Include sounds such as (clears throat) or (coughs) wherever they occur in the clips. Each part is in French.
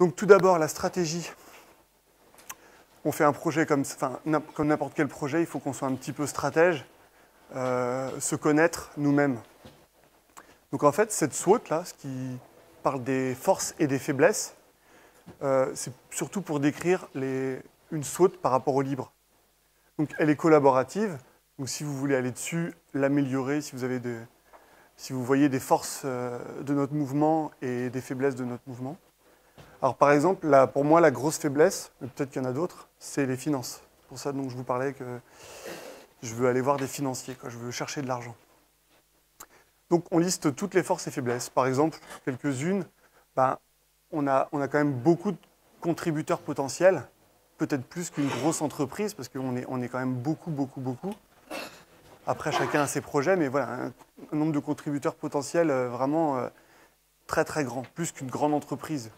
Donc tout d'abord, la stratégie. On fait un projet comme, n'importe quel projet, il faut qu'on soit un petit peu stratège, euh, se connaître nous-mêmes. Donc en fait, cette SWOT, là, ce qui parle des forces et des faiblesses, euh, c'est surtout pour décrire une SWOT par rapport au libre. Donc elle est collaborative, donc si vous voulez aller dessus, l'améliorer, si si vous voyez des forces euh, de notre mouvement et des faiblesses de notre mouvement. Alors par exemple, pour moi, la grosse faiblesse, mais peut-être qu'il y en a d'autres, c'est les finances. C'est pour ça donc je vous parlais que je veux aller voir des financiers, je veux chercher de l'argent. Donc on liste toutes les forces et faiblesses. Par exemple, quelques-unes, ben, on, a, on a quand même beaucoup de contributeurs potentiels, peut-être plus qu'une grosse entreprise, parce qu'on est, on est quand même beaucoup, beaucoup, beaucoup. Après, chacun a ses projets, mais voilà, un, nombre de contributeurs potentiels euh, vraiment euh, très, très grand, plus qu'une grande entreprise.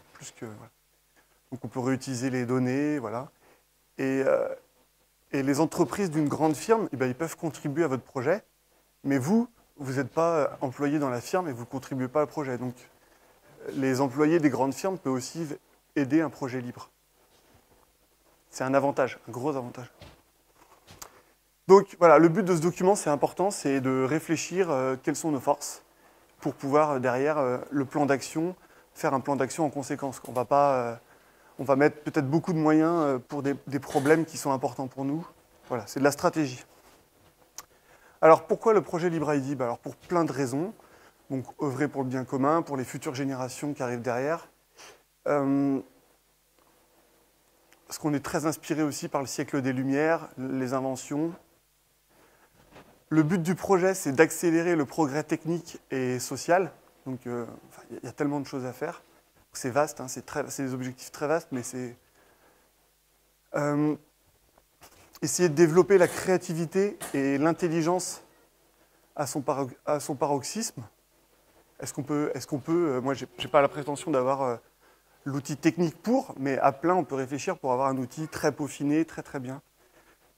Donc on peut réutiliser les données, voilà. Et, euh, les entreprises d'une grande firme, eh ben, ils peuvent contribuer à votre projet, mais vous, vous n'êtes pas employé dans la firme et vous ne contribuez pas au projet. Donc, les employés des grandes firmes peuvent aussi aider un projet libre. C'est un avantage, un gros avantage. Donc voilà, le but de ce document, c'est important, c'est de réfléchir euh, quelles sont nos forces pour pouvoir euh, derrière euh, le plan d'action, faire un plan d'action en conséquence. On va, pas, on va mettre peut-être beaucoup de moyens pour des, problèmes qui sont importants pour nous. Voilà, c'est de la stratégie. Alors pourquoi le projet LibreID Alors pour plein de raisons. Donc œuvrer pour le bien commun, pour les futures générations qui arrivent derrière. Euh, parce qu'on est très inspiré aussi par le siècle des Lumières, les inventions. Le but du projet, c'est d'accélérer le progrès technique et social. Donc euh, il y a tellement de choses à faire. C'est vaste, hein, c'est des objectifs très vastes, mais c'est... Euh, essayer de développer la créativité et l'intelligence à, son paroxysme. Est-ce qu'on peut, est peut, euh, moi je n'ai pas la prétention d'avoir l'outil technique pour, mais à plein on peut réfléchir pour avoir un outil très peaufiné, très très bien,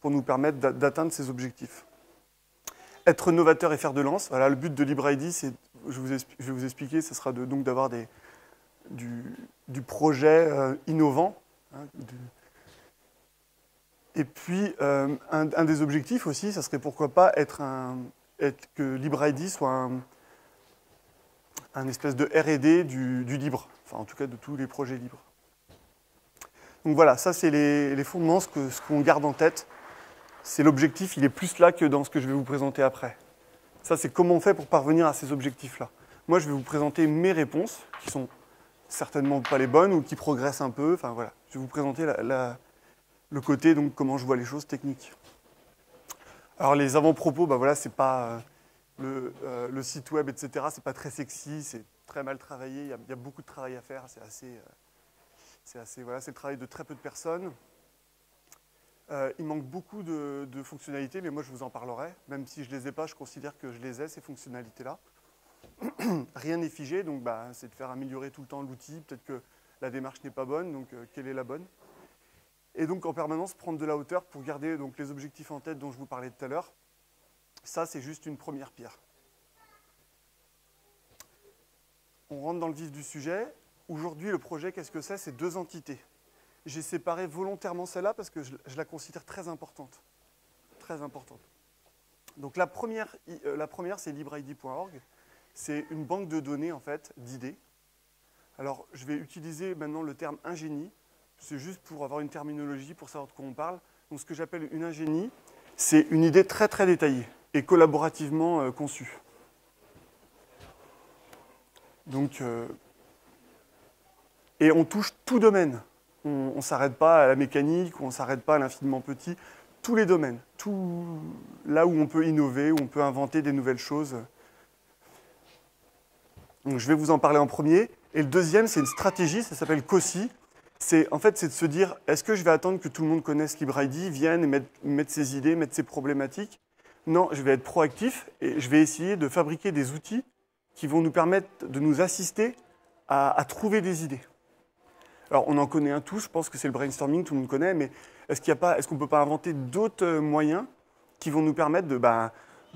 pour nous permettre d'atteindre ces objectifs. Être novateur et faire de lance, voilà, le but de LibreID, c'est, je, vais vous expliquer, ce sera donc d'avoir du, projet euh, innovant, hein, et puis, euh, un, des objectifs aussi, ça serait pourquoi pas être que LibreID soit un, espèce de R&D du, libre, enfin en tout cas de tous les projets libres. Donc voilà, ça c'est les, fondements, ce qu'on garde en tête. C'est l'objectif, il est plus là que dans ce que je vais vous présenter après. Ça c'est comment on fait pour parvenir à ces objectifs-là. Moi je vais vous présenter mes réponses, qui sont certainement pas les bonnes ou qui progressent un peu. Enfin voilà, je vais vous présenter le côté, donc, comment je vois les choses techniques. Alors, les avant-propos, bah voilà, c'est pas euh, euh, le, site web, etc., c'est pas très sexy, c'est très mal travaillé, il y, a, beaucoup de travail à faire, c'est assez. Euh, c'est assez, voilà, c'est le travail de très peu de personnes. Il manque beaucoup de, fonctionnalités, mais moi je vous en parlerai. Même si je ne les ai pas, je considère que je les ai, ces fonctionnalités-là. (clears throat) Rien n'est figé, donc bah, c'est de faire améliorer tout le temps l'outil. Peut-être que la démarche n'est pas bonne, donc quelle est la bonne? Et donc en permanence prendre de la hauteur pour garder donc, les objectifs en tête dont je vous parlais tout à l'heure. Ça, c'est juste une première pierre. On rentre dans le vif du sujet. Aujourd'hui, le projet, qu'est-ce que c'est? C'est deux entités. J'ai séparé volontairement celle-là parce que je, la considère très importante. Très importante. Donc la première, euh, la première c'est libreid.org. C'est une banque de données, en fait, d'idées. Alors, je vais utiliser maintenant le terme ingénie c'est juste pour avoir une terminologie, pour savoir de quoi on parle. Donc ce que j'appelle une ingénie, c'est une idée très très détaillée et collaborativement euh, conçue. Donc, euh, et on touche tout domaine. On ne s'arrête pas à la mécanique, on ne s'arrête pas à l'infiniment petit. Tous les domaines, tout là où on peut innover, où on peut inventer des nouvelles choses. Je vais vous en parler en premier. Et le deuxième, c'est une stratégie, ça s'appelle COSI c'est en fait c'est de se dire est-ce que je vais attendre que tout le monde connaisse LibreID, vienne et mette, ses idées, mette ses problématiques? Non, je vais être proactif et je vais essayer de fabriquer des outils qui vont nous permettre de nous assister à, trouver des idées. Alors on en connaît un tout, je pense que c'est le brainstorming, tout le monde connaît, mais est-ce qu'on ne peut pas inventer d'autres euh, moyens qui vont nous permettre de, bah,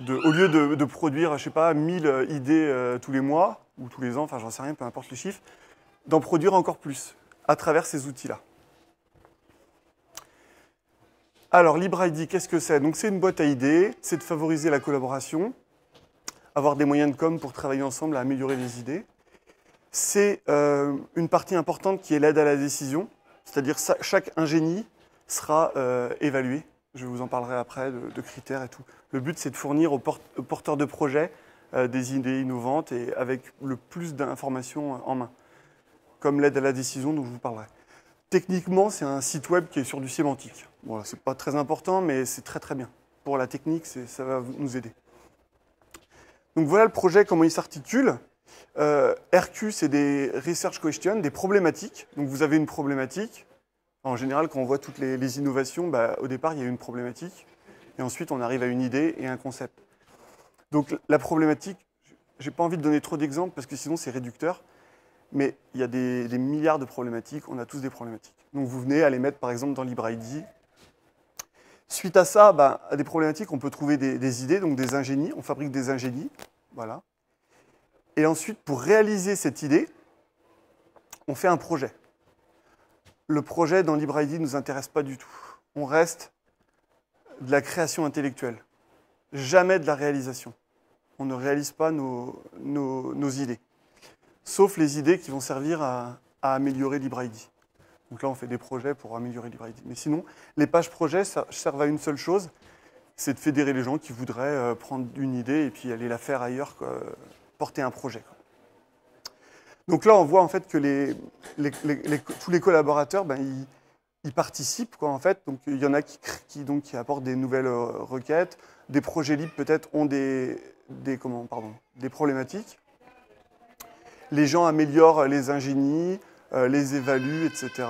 au lieu de, produire, je sais pas, 1000 euh, idées euh, tous les mois ou tous les ans, enfin j'en sais rien, peu importe les chiffres, d'en produire encore plus à travers ces outils-là? Alors, LibreID, qu'est-ce que c'est? Donc, c'est une boîte à idées, c'est de favoriser la collaboration, avoir des moyens de com pour travailler ensemble à améliorer les idées. C'est euh, une partie importante qui est l'aide à la décision, c'est-à-dire chaque ingénie sera euh, évalué. Je vous en parlerai après de, critères et tout. Le but, c'est de fournir aux, porteurs de projets euh, des idées innovantes et avec le plus d'informations en main, comme l'aide à la décision dont je vous parlerai. Techniquement, c'est un site web qui est sur du sémantique. Voilà, c'est pas très important, mais c'est très très bien. Pour la technique, ça va nous aider. Donc voilà le projet, comment il s'articule. Euh, RQ, c'est des research questions, des problématiques. Donc vous avez une problématique. En général, quand on voit toutes les, innovations, bah, au départ, il y a une problématique. Et ensuite, on arrive à une idée et un concept. Donc la problématique, j'ai pas envie de donner trop d'exemples parce que sinon c'est réducteur. Mais il y a des, milliards de problématiques, on a tous des problématiques. Donc vous venez à les mettre par exemple dans LibreID. Suite à ça, bah, à des problématiques, on peut trouver des, idées, donc des ingénies, on fabrique des ingénies. Voilà. Et ensuite, pour réaliser cette idée, on fait un projet. Le projet dans LibreID ne nous intéresse pas du tout. On reste de la création intellectuelle, jamais de la réalisation. On ne réalise pas nos idées sauf les idées qui vont servir à, améliorer LibreID. Donc là, on fait des projets pour améliorer LibreID. Mais sinon, les pages projets servent à une seule chose, c'est de fédérer les gens qui voudraient euh, prendre une idée et puis aller la faire ailleurs, porter un projet. Donc là, on voit en fait que tous les collaborateurs, ben, ils, participent. Quoi, en fait. Donc, il y en a qui, donc, qui apportent des nouvelles euh, requêtes. Des projets libres, peut-être, ont des problématiques les gens améliorent les ingénies, euh, les évaluent, etc.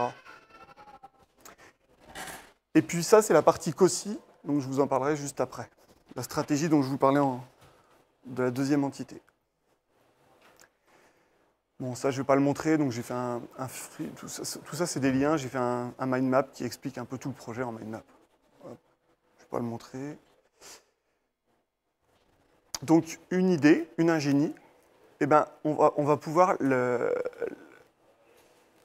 Et puis ça, c'est la partie COSI, donc je vous en parlerai juste après. La stratégie dont je vous parlais de la deuxième entité. Bon, ça, je ne vais pas le montrer, donc j'ai fait un, tout ça, c'est des liens, j'ai fait un, mind map qui explique un peu tout le projet en mind map. Je ne vais pas le montrer. Donc, une idée, une ingénie, eh ben, on, va, pouvoir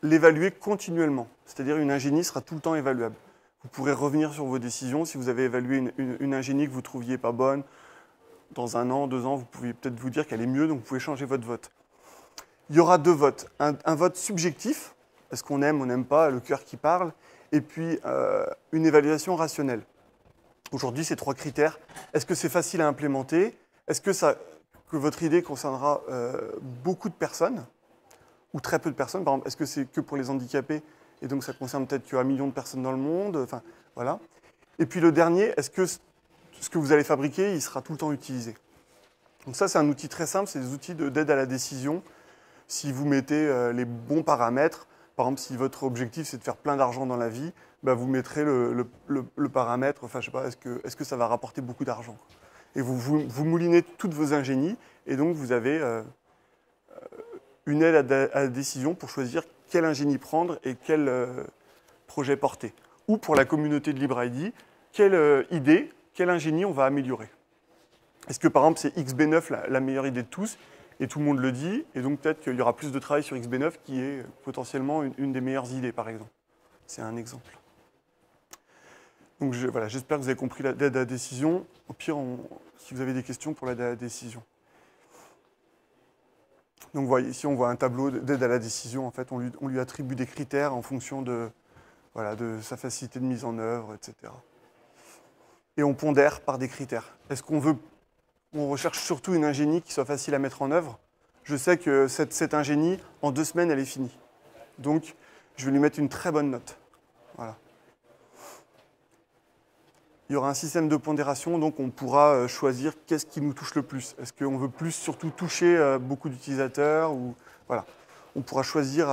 l'évaluer continuellement. C'est-à-dire une ingénie sera tout le temps évaluable. Vous pourrez revenir sur vos décisions. Si vous avez évalué une, ingénie que vous ne trouviez pas bonne, dans un an, deux ans, vous pouvez peut-être vous dire qu'elle est mieux, donc vous pouvez changer votre vote. Il y aura deux votes. Un, vote subjectif, est-ce qu'on aime, on n'aime pas, le cœur qui parle, et puis euh, une évaluation rationnelle. Aujourd'hui, ces trois critères. Est-ce que c'est facile à implémenter? Est-ce que votre idée concernera euh, beaucoup de personnes, ou très peu de personnes. Par exemple, est-ce que c'est que pour les handicapés, et donc ça concerne peut-être qu'un million de personnes dans le monde voilà. Et puis le dernier, est-ce que ce que vous allez fabriquer, il sera tout le temps utilisé? Donc ça, c'est un outil très simple, c'est des outils d'aide à la décision. Si vous mettez euh, les bons paramètres, par exemple, si votre objectif c'est de faire plein d'argent dans la vie, bah, vous mettrez le, paramètre, enfin je sais pas, est-ce que, ça va rapporter beaucoup d'argent et vous, moulinez toutes vos ingénies, et donc vous avez euh, une aide à, la décision pour choisir quelle ingénie prendre et quel euh, projet porter. Ou pour la communauté de LibreID, quelle euh, idée, quelle ingénie on va améliorer. Est-ce que par exemple c'est XB9 la, meilleure idée de tous et tout le monde le dit, et donc peut-être qu'il y aura plus de travail sur XB9 qui est potentiellement une des meilleures idées par exemple. C'est un exemple. Donc voilà, j'espère que vous avez compris l'aide à la décision. Au pire, si vous avez des questions pour l'aide à la décision. Donc voyez, ici on voit un tableau d'aide à la décision. En fait, on lui, attribue des critères en fonction de, voilà, de sa facilité de mise en œuvre, etc. Et on pondère par des critères. Est-ce qu'on veut, on recherche surtout une ingénie qui soit facile à mettre en œuvre Je sais que cette, ingénie, en deux semaines, elle est finie. Donc, je vais lui mettre une très bonne note. Voilà il y aura un système de pondération, donc on pourra euh, choisir qu'est-ce qui nous touche le plus. Est-ce qu'on veut plus surtout toucher euh, beaucoup d'utilisateurs voilà. On pourra choisir,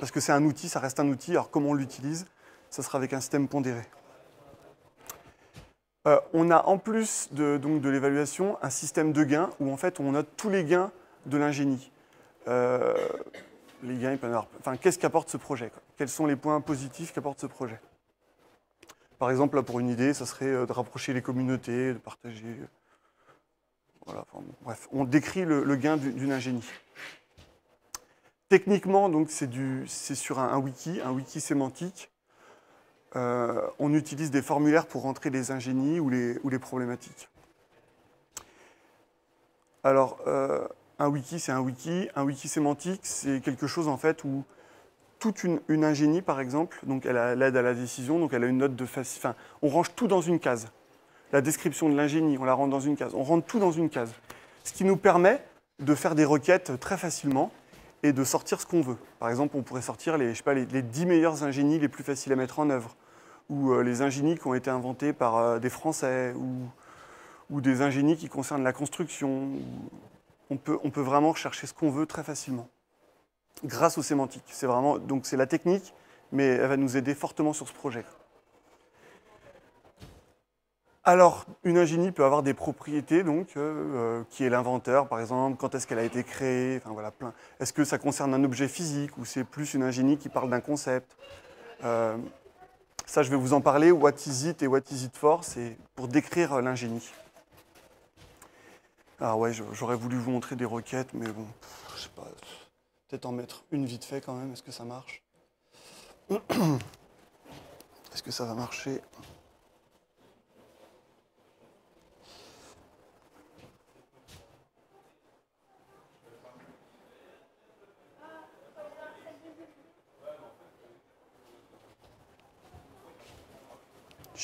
parce que c'est un outil, ça reste un outil, alors comment on l'utilise? Ça sera avec un système pondéré. Euh, on a en plus de, de l'évaluation un système de gains où en fait on note tous les gains de l'ingénie. enfin, qu'est-ce qu'apporte ce projet Quels sont les points positifs qu'apporte ce projet? Par exemple, là, pour une idée, ça serait euh, de rapprocher les communautés, de partager. Euh, voilà, bref, on décrit le, gain d'une ingénie. Techniquement, donc c'est sur un, wiki, un wiki sémantique. Euh, on utilise des formulaires pour rentrer les ingénies ou les, problématiques. Alors, euh, un wiki, c'est un wiki. Un wiki sémantique, c'est quelque chose en fait où toute une, ingénie, par exemple, donc elle a l'aide à la décision, donc elle a une note de facile. Enfin, on range tout dans une case. La description de l'ingénie, on la rentre dans une case. On rentre tout dans une case. Ce qui nous permet de faire des requêtes très facilement et de sortir ce qu'on veut. Par exemple, on pourrait sortir les, je les, 10 meilleures ingénies les plus faciles à mettre en œuvre, ou euh, les ingénies qui ont été inventées par euh, des Français, ou, des ingénies qui concernent la construction. On peut, vraiment chercher ce qu'on veut très facilement grâce aux sémantiques. C'est vraiment donc c'est la technique, mais elle va nous aider fortement sur ce projet. Alors, une ingénie peut avoir des propriétés, donc, euh, qui est l'inventeur, par exemple, quand est-ce qu'elle a été créée, enfin voilà, plein. Est-ce que ça concerne un objet physique ou c'est plus une ingénie qui parle d'un concept Ça, je vais vous en parler. What is it et what is it for C'est pour décrire l'ingénie. Ah ouais, j'aurais voulu vous montrer des requêtes, mais bon, je sais pas. Peut-être en mettre une vite fait quand même. Est-ce que ça marche? (clears throat) Est-ce que ça va marcher?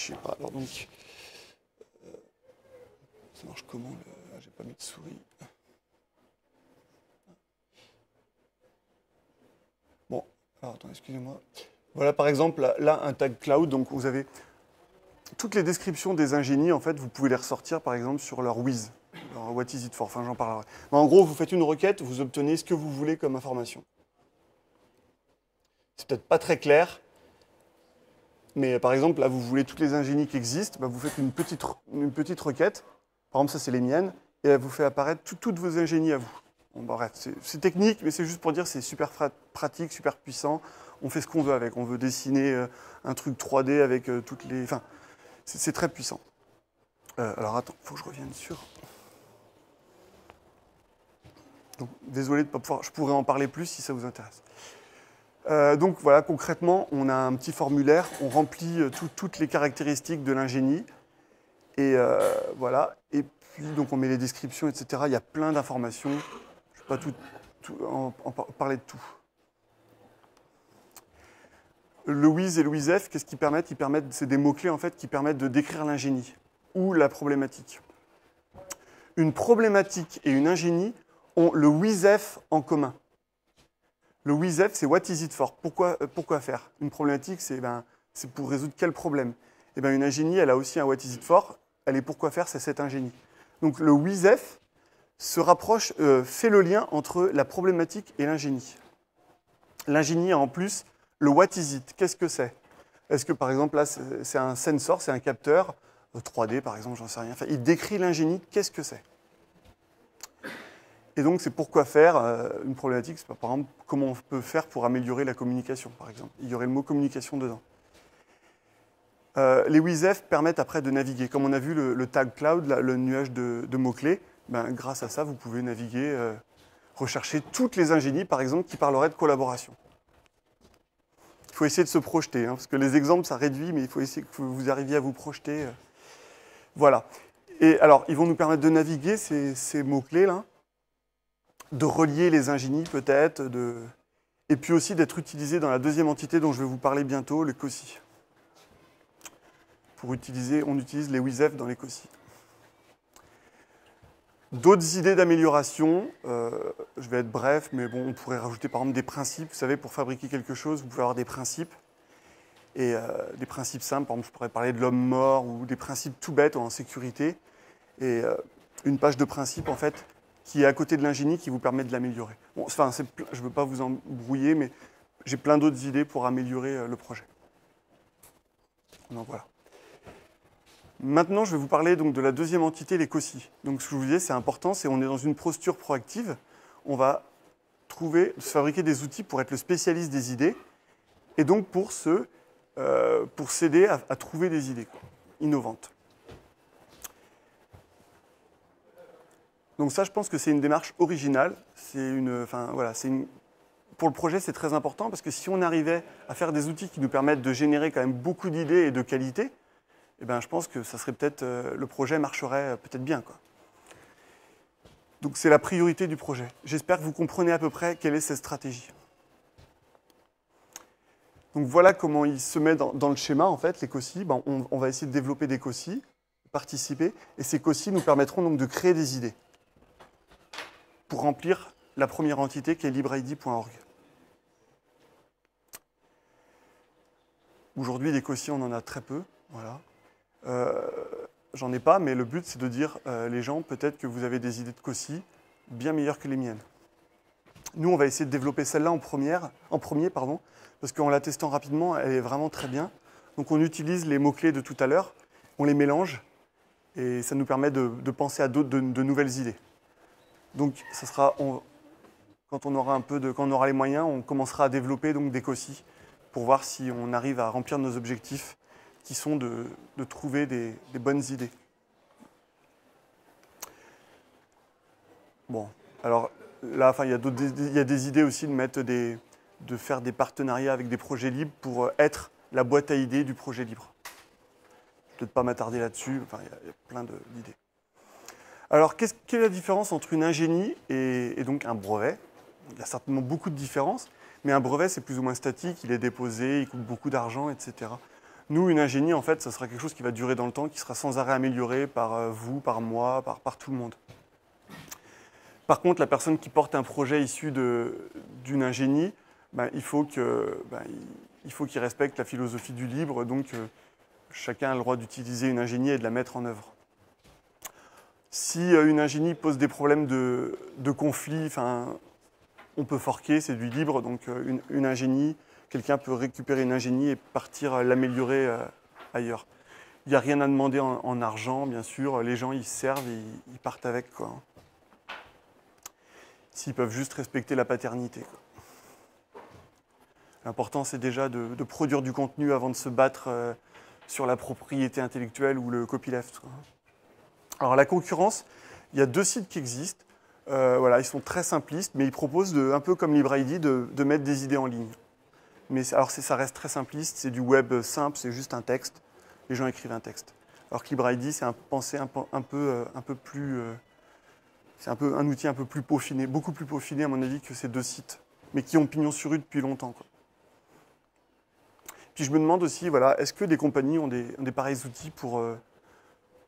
Sais pas. Alors donc, euh, ça marche comment le... Ah, j'ai pas mis de souris. Alors, attends, excusez-moi. Voilà, par exemple, là, un tag cloud. Donc, vous avez toutes les descriptions des ingénies, en fait, vous pouvez les ressortir, par exemple, sur leur Wiz. Alors, what is it for Enfin, j'en parlerai. En gros, vous faites une requête, vous obtenez ce que vous voulez comme information. C'est peut-être pas très clair, mais par exemple, là, vous voulez toutes les ingénies qui existent, bah, vous faites une petite, une petite requête. Par exemple, ça, c'est les miennes, et elle vous fait apparaître toutes vos ingénies à vous. Bon, bref, c'est technique, mais c'est juste pour dire c'est super pratique, super puissant. On fait ce qu'on veut avec. On veut dessiner euh, un truc 3D avec euh, toutes les. Enfin, c'est très puissant. Euh, alors attends, il faut que je revienne sur. Donc, désolé de ne pas pouvoir. Je pourrais en parler plus si ça vous intéresse. Donc voilà, concrètement, on a un petit formulaire, on remplit toutes les caractéristiques de l'ingénie. Et voilà. Et puis, donc on met les descriptions, etc. Il y a plein d'informations pas tout, en, parler de tout. Le WIS et le WISF, qu'est-ce qu'ils permettent? Ils permettent, c'est des mots-clés en fait qui permettent de décrire l'ingénie ou la problématique. Une problématique et une ingénie ont le WISF en commun. Le WISF, c'est what is it for? Pourquoi, euh, faire? Une problématique, c'est ben, pour résoudre quel problème? Et eh ben, Une ingénie, elle a aussi un what is it for? Elle est pourquoi faire, c'est cette ingénie. Donc le WISF, se rapproche, euh, fait le lien entre la problématique et l'ingénie. L'ingénie a en plus le what is it Qu'est-ce que c'est? Est-ce que par exemple là c'est un sensor, c'est un capteur 3D euh, par exemple, j'en sais rien. Il décrit l'ingénie, qu'est-ce que c'est? Et donc c'est pourquoi faire euh, une problématique, c'est par exemple comment on peut faire pour améliorer la communication par exemple. Il y aurait le mot communication dedans. les WISF permettent après de naviguer. Comme on a vu le, tag cloud, le nuage de mots-clés, ben, grâce à ça, vous pouvez naviguer, euh, rechercher toutes les ingénies, par exemple, qui parleraient de collaboration. Il faut essayer de se projeter, hein, parce que les exemples, ça réduit, mais il faut essayer que vous arriviez à vous projeter. Euh. Voilà. Et alors, ils vont nous permettre de naviguer ces, mots-clés là, de relier les ingénies peut-être, et puis aussi d'être utilisés dans la deuxième entité dont je vais vous parler bientôt, le COSI. Pour utiliser, on utilise les WISF dans les COSI. D'autres idées d'amélioration, euh, je vais être bref, mais bon, on pourrait rajouter par exemple des principes. Vous savez, pour fabriquer quelque chose, vous pouvez avoir des principes. Et euh, des principes simples, par exemple, je pourrais parler de l'homme mort ou des principes tout bêtes en sécurité. Et euh, une page de principes, en fait, qui est à côté de l'ingénie qui vous permet de l'améliorer. Enfin, je ne veux pas vous embrouiller, mais j'ai plein d'autres idées pour améliorer le projet. Voilà. Maintenant, je vais vous parler donc de la deuxième entité, les COSI. Donc, ce que je vous disais, c'est important, c'est on est dans une posture proactive. On va trouver, se fabriquer des outils pour être le spécialiste des idées et donc pour euh, pour s'aider à, trouver des idées innovantes. Donc ça, je pense que c'est une démarche originale. C'est une, enfin voilà, c'est une, pour le projet, c'est très important parce que si on arrivait à faire des outils qui nous permettent de générer quand même beaucoup d'idées et de qualité, eh ben, je pense que ça serait peut-être euh, le projet marcherait peut-être bien. Donc c'est la priorité du projet. J'espère que vous comprenez à peu près quelle est cette stratégie. Donc voilà comment il se met dans, le schéma, en fait, les COSI. Ben, on, va essayer de développer des COSI, participer, et ces COSI nous permettront donc de créer des idées pour remplir la première entité qui est libreid.org. Aujourd'hui, des COSI, on en a très peu. Voilà. Euh, j'en ai pas, mais le but, c'est de dire, euh, les gens, peut-être que vous avez des idées de COSI bien meilleures que les miennes. Nous, on va essayer de développer celle-là en, en premier, pardon, parce qu'en la testant rapidement, elle est vraiment très bien. Donc on utilise les mots-clés de tout à l'heure, on les mélange, et ça nous permet de, penser à d'autres, de, nouvelles idées. Donc ça sera, quand on aura un peu de, quand on aura les moyens, on commencera à développer donc des COSI pour voir si on arrive à remplir nos objectifs, qui sont de, trouver des, bonnes idées. Bon, alors là, enfin, il y, a il y a des idées aussi de mettre des, de faire des partenariats avec des projets libres pour euh, être la boîte à idées du projet libre. Je vais peut-être pas m'attarder là-dessus, enfin, il y, a plein d'idées. Alors, quelle est la différence entre une ingénie et, donc un brevet? Il y a certainement beaucoup de différences, mais un brevet, c'est plus ou moins statique, il est déposé, il coûte beaucoup d'argent, etc. Nous, une ingénie, en fait, ça sera quelque chose qui va durer dans le temps, qui sera sans arrêt amélioré par euh, vous, par moi, par, tout le monde. Par contre, la personne qui porte un projet issu d'une ingénie, ben, il faut ben, qu'il respecte la philosophie du libre, donc euh, chacun a le droit d'utiliser une ingénie et de la mettre en œuvre. Si euh, une ingénie pose des problèmes de, conflit, on peut forquer, c'est du libre, donc euh, une, ingénie, quelqu'un peut récupérer une ingénie et partir l'améliorer ailleurs. Il n'y a rien à demander en, argent, bien sûr, les gens ils servent et ils, partent avec. S'ils peuvent juste respecter la paternité. L'important, c'est déjà de, produire du contenu avant de se battre euh, sur la propriété intellectuelle ou le copyleft. Alors, la concurrence, il y a deux sites qui existent. Euh, voilà, ils sont très simplistes, mais ils proposent, un peu comme LibreID, de, de, mettre des idées en ligne. Mais alors, ça reste très simpliste, c'est du web simple, c'est juste un texte. Les gens écrivent un texte. Alors que LibreID, c'est un pensée un, peu, un peu euh, plus. c'est un, peu, un outil un peu plus peaufiné, beaucoup plus peaufiné, à mon avis, que ces deux sites, mais qui ont pignon sur rue depuis longtemps. Puis je me demande aussi, voilà, est-ce que des compagnies ont des, pareils outils pour, euh,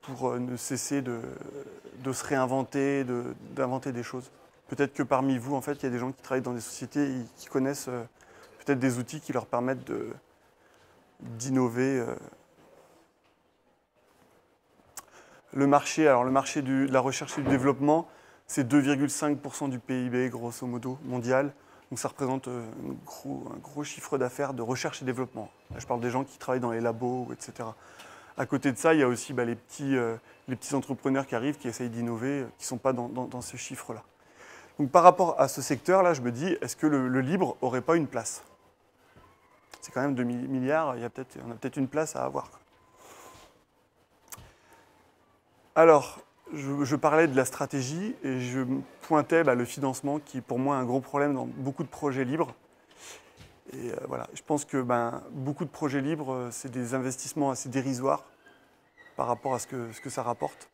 pour euh, ne cesser de, se réinventer, d'inventer des choses Peut-être que parmi vous, en fait, il y a des gens qui travaillent dans des sociétés qui connaissent euh, peut-être des outils qui leur permettent d'innover. Le marché, alors le marché de la recherche et du développement, c'est 2,5% du PIB, grosso modo, mondial. Donc ça représente euh, un gros, chiffre d'affaires de recherche et développement. je parle des gens qui travaillent dans les labos, etc. À côté de ça, il y a aussi bah, les, petits, euh, les petits entrepreneurs qui arrivent, qui essayent d'innover, euh, qui ne sont pas dans, dans, ce chiffre-là. Donc par rapport à ce secteur-là, je me dis, est-ce que le, libre n'aurait pas une place? C'est quand même 2 milliards, il y a on a peut-être une place à avoir. Alors, je, parlais de la stratégie et je pointais bah, le financement qui est pour moi un gros problème dans beaucoup de projets libres. Et euh, voilà, je pense que ben, beaucoup de projets libres, euh, c'est des investissements assez dérisoires par rapport à ce que, ce que ça rapporte.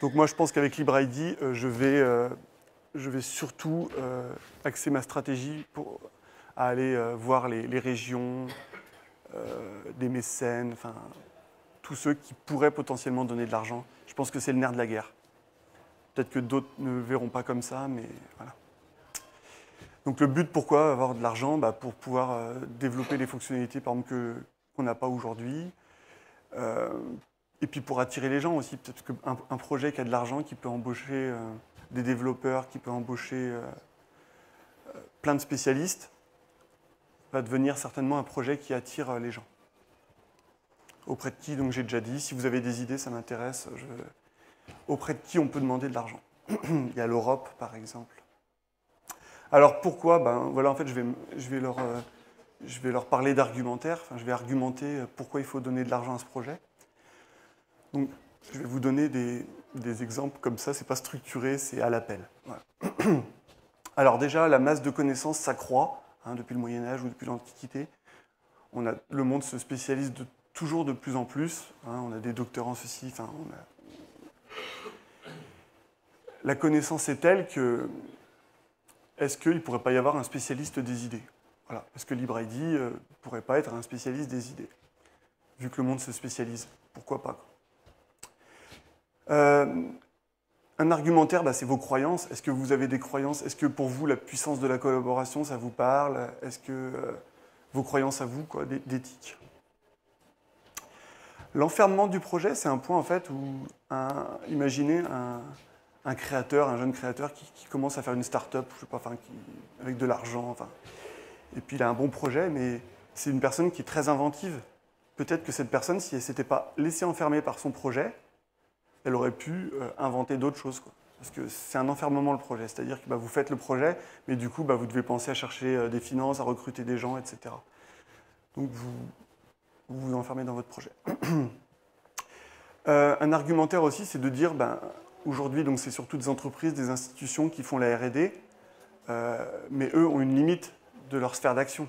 Donc moi, je pense qu'avec LibreID, euh, je, vais, je vais surtout axer ma stratégie pour, à aller voir les, les régions, des mécènes, enfin, tous ceux qui pourraient potentiellement donner de l'argent je pense que c'est le nerf de la guerre. Peut-être que d'autres ne verront pas comme ça, mais voilà. Donc le but, pourquoi avoir de l'argent? Bah, Pour pouvoir euh, développer les fonctionnalités, exemple, qu'on n'a pas aujourd'hui. Euh, et puis pour attirer les gens aussi. Peut-être qu'un un projet qui a de l'argent, qui peut embaucher euh, des développeurs, qui peut embaucher plein de spécialistes, va devenir certainement un projet qui attire les gens auprès de qui, donc j'ai déjà dit, si vous avez des idées, ça m'intéresse, auprès de qui on peut demander de l'argent? (clears throat) Il y a l'Europe, par exemple. Alors pourquoi? Ben, voilà, en fait, je vais, euh, leur parler d'argumentaire, je vais argumenter pourquoi il faut donner de l'argent à ce projet. Donc, je vais vous donner des, exemples comme ça, c'est pas structuré, c'est à l'appel. (clears throat) Alors déjà, la masse de connaissances s'accroît hein, depuis le Moyen Âge ou depuis l'Antiquité. le monde se spécialise toujours de plus en plus. Hein. on a des docteurs en ceci. La connaissance est telle que est-ce qu'il ne pourrait pas y avoir un spécialiste des idées? Voilà. Est-ce que LibreID ne euh, pourrait pas être un spécialiste des idées. Vu que le monde se spécialise, pourquoi pas euh, Un argumentaire, bah, c'est vos croyances. Est-ce que vous avez des croyances? Est-ce que pour vous, la puissance de la collaboration, ça vous parle? Est-ce que euh, vos croyances à vous, quoi, d'éthique? L'enfermement du projet, c'est un point en fait où, imaginez un, créateur, un jeune créateur qui, commence à faire une start-up, je sais pas, enfin, avec de l'argent, enfin, et puis il a un bon projet, mais c'est une personne qui est très inventive. Peut-être que cette personne, si elle s'était pas laissée enfermer par son projet, elle aurait pu euh, inventer d'autres choses. Parce que c'est un enfermement le projet, c'est-à-dire que bah, vous faites le projet, mais du coup, bah, vous devez penser à chercher euh, des finances, à recruter des gens, etc. Donc vous vous, enfermez dans votre projet. (clears throat) Euh, un argumentaire aussi, c'est de dire, ben, aujourd'hui, donc c'est surtout des entreprises, des institutions qui font la R&D, mais eux ont une limite de leur sphère d'action.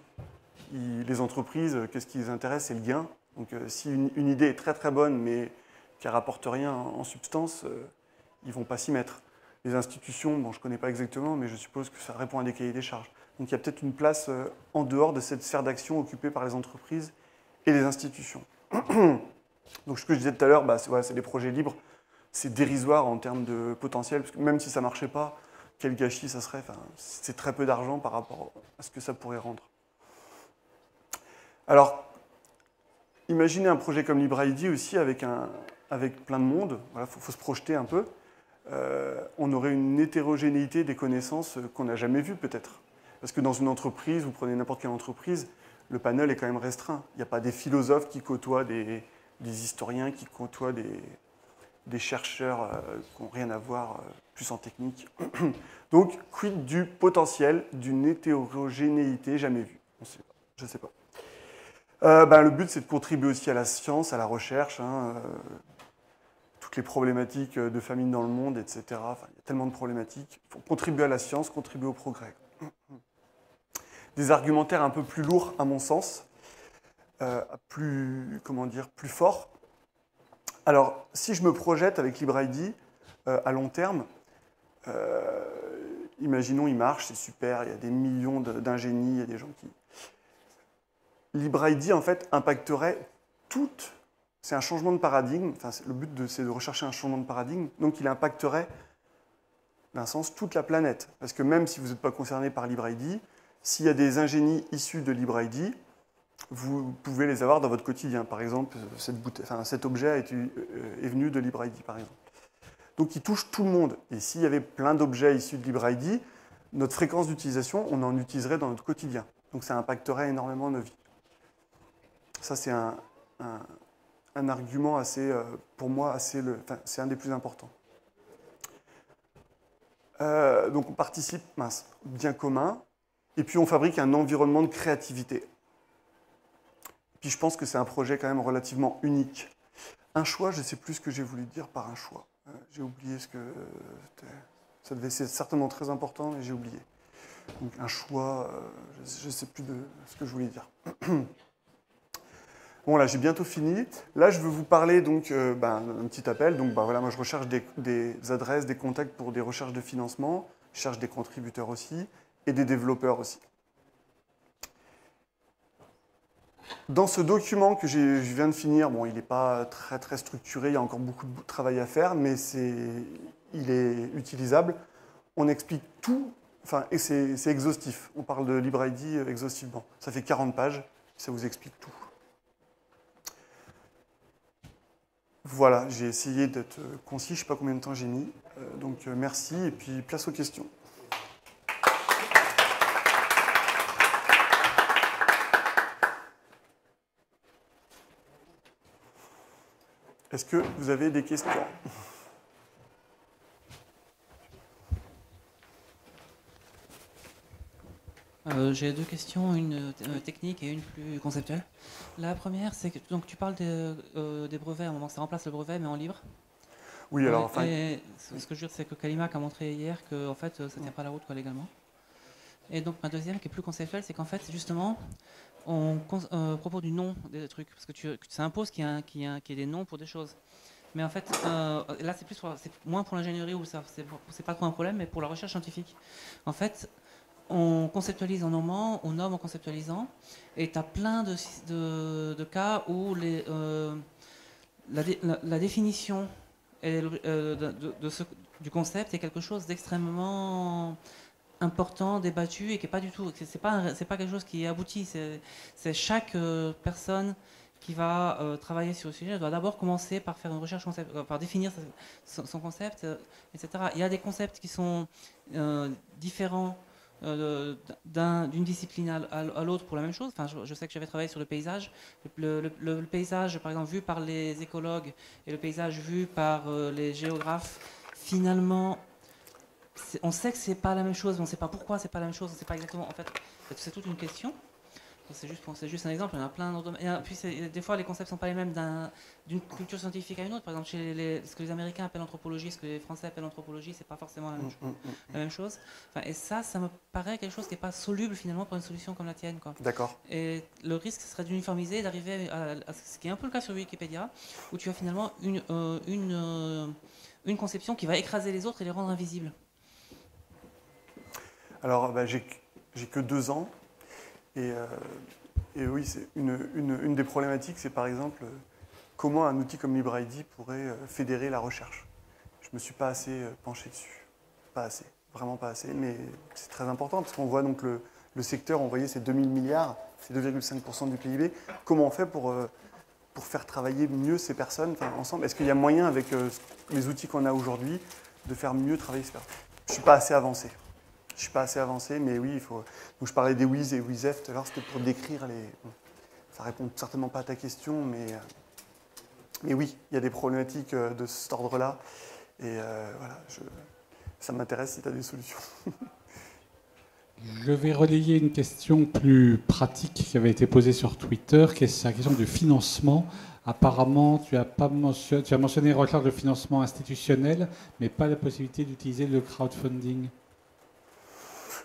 Les entreprises, qu'est-ce qui les intéresse C'est le gain. Donc euh, si une, idée est très très bonne mais qui ne rapporte rien en, substance, euh, ils ne vont pas s'y mettre. Les institutions, bon, je ne connais pas exactement, mais je suppose que ça répond à des cahiers des charges. Donc il y a peut-être une place euh, en dehors de cette sphère d'action occupée par les entreprises et les institutions. (clears throat) Donc ce que je disais tout à l'heure, bah, c'est des projets libres, c'est dérisoire en termes de potentiel, parce que même si ça ne marchait pas, quel gâchis ça serait. C'est très peu d'argent par rapport à ce que ça pourrait rendre. Alors, imaginez un projet comme LibreID aussi avec plein de monde. Il faut, se projeter un peu. Euh, on aurait une hétérogénéité des connaissances qu'on n'a jamais vues peut-être. Parce que dans une entreprise, vous prenez n'importe quelle entreprise, le panel est quand même restreint. Il n'y a pas des philosophes qui côtoient des, des historiens, qui côtoient des, des chercheurs euh, qui n'ont rien à voir euh, plus en technique. (clears throat) Donc, quid du potentiel d'une hétérogénéité jamais vue? Je ne sais pas. Euh, ben, le but, c'est de contribuer aussi à la science, à la recherche, hein, toutes les problématiques de famine dans le monde, etc. il y a tellement de problématiques. Il faut contribuer à la science, contribuer au progrès. (clears throat) Des argumentaires un peu plus lourds, à mon sens, plus, comment dire, plus forts, alors, si je me projette avec LibreID euh, à long terme, euh, imaginons il marche, c'est super, il y a des millions d'ingénies, il y a des gens qui... LibreID, en fait, impacterait toute... C'est un changement de paradigme, enfin, le but, c'est de rechercher un changement de paradigme, donc il impacterait, d'un sens, toute la planète. Parce que même si vous n'êtes pas concerné par LibreID, s'il y a des ingénies issues de LibreID, vous pouvez les avoir dans votre quotidien. Par exemple, cet objet euh, est, venu de LibreID, par exemple. Donc il touche tout le monde. Et s'il y avait plein d'objets issus de LibreID, notre fréquence d'utilisation, on en utiliserait dans notre quotidien. Donc ça impacterait énormément nos vies. Ça, c'est un, argument assez, euh, pour moi, assez c'est un des plus importants. Euh, donc on participe, mince, bien commun, et puis on fabrique un environnement de créativité. Puis je pense que c'est un projet quand même relativement unique. Un choix, je ne sais plus ce que j'ai voulu dire par un choix. Euh, j'ai oublié ce que. Ça devait être certainement très important, mais j'ai oublié. Donc un choix, euh, je ne sais plus de ce que je voulais dire. (clears throat) Bon, là, j'ai bientôt fini. Là, je veux vous parler donc euh, ben, d'un petit appel. Donc, ben, voilà, moi, je recherche des, des, adresses, des contacts pour des recherches de financement. Je cherche des contributeurs aussi et des développeurs aussi. Dans ce document que je viens de finir, bon, il n'est pas très, très structuré, il y a encore beaucoup de travail à faire, mais il est utilisable. On explique tout, enfin, et c'est exhaustif. On parle de LibreID exhaustivement. Ça fait 40 pages, ça vous explique tout. Voilà, j'ai essayé d'être concis, je ne sais pas combien de temps j'ai mis. Euh, donc euh, merci, et puis place aux questions. Est-ce que vous avez des questions? Euh, J'ai deux questions, une euh, technique et une plus conceptuelle. La première, c'est que donc, tu parles euh, des brevets, à un moment ça remplace le brevet, mais en libre. Oui, alors enfin. ce que je veux dire, c'est que Kalimak a montré hier que en fait, ça ne tient pas la route quoi, légalement. Et donc ma deuxième, qui est plus conceptuelle, c'est qu'en fait, justement, on euh, propose du nom des trucs, parce que tu, ça impose qu'il y, ait des noms pour des choses. Mais en fait, euh, là, c'est moins pour l'ingénierie ou ça, c'est pas trop un problème, mais pour la recherche scientifique. En fait, on conceptualise en nommant, on nomme en conceptualisant, et tu as plein de, cas où euh, la, définition du concept est quelque chose d'extrêmement important, débattu et qui est pas du tout, c'est pas pas quelque chose qui est abouti. C'est chaque euh, personne qui va euh, travailler sur le sujet doit d'abord commencer par faire une recherche concept, euh, par définir son, concept, etc. Il y a des concepts qui sont différents d'une discipline à, l'autre pour la même chose. Enfin, je, sais que j'avais travaillé sur le paysage. Le, paysage, par exemple, vu par les écologues et le paysage vu par les géographes, finalement, on sait que c'est pas la même chose, mais on sait pas pourquoi c'est pas la même chose, on sait pas exactement. En fait, c'est toute une question. C'est juste, juste un exemple, il y en a plein d'autres. Puis des fois, les concepts sont pas les mêmes d'une culture scientifique à une autre. Par exemple, chez les, ce que les Américains appellent anthropologie, ce que les Français appellent anthropologie, c'est pas forcément la même, mm, mm, mm, chose. et ça, ça me paraît quelque chose qui n'est pas soluble finalement pour une solution comme la tienne. D'accord. Et le risque serait d'uniformiser, d'arriver à, ce qui est un peu le cas sur Wikipédia, où tu as finalement une, euh, une, euh, une conception qui va écraser les autres et les rendre invisibles. Alors, bah, j'ai que deux ans. Et, euh, oui, c'est une, des problématiques, c'est par exemple comment un outil comme LibreID pourrait euh, fédérer la recherche. Je ne me suis pas assez euh, penché dessus. Pas assez, vraiment pas assez. Mais c'est très important parce qu'on voit donc le, secteur, on voyait c'est 2000 milliards, c'est 2,5% du PIB. Comment on fait pour, pour faire travailler mieux ces personnes ensemble? Est-ce qu'il y a moyen, avec les outils qu'on a aujourd'hui, de faire mieux travailler ces personnes? Je ne suis pas assez avancé. Je ne suis pas assez avancé, mais oui, il faut. Donc je parlais des Wiz et WizF tout à l'heure, c'était pour décrire les. Ça répond certainement pas à ta question, mais, euh, mais oui, il y a des problématiques euh, de cet ordre-là. Et euh, voilà, ça m'intéresse si tu as des solutions. (laughs) Je vais relayer une question plus pratique qui avait été posée sur Twitter, qui est la question du financement. Apparemment, tu as, pas mentionné, tu as mentionné de financement institutionnel, mais pas la possibilité d'utiliser le crowdfunding.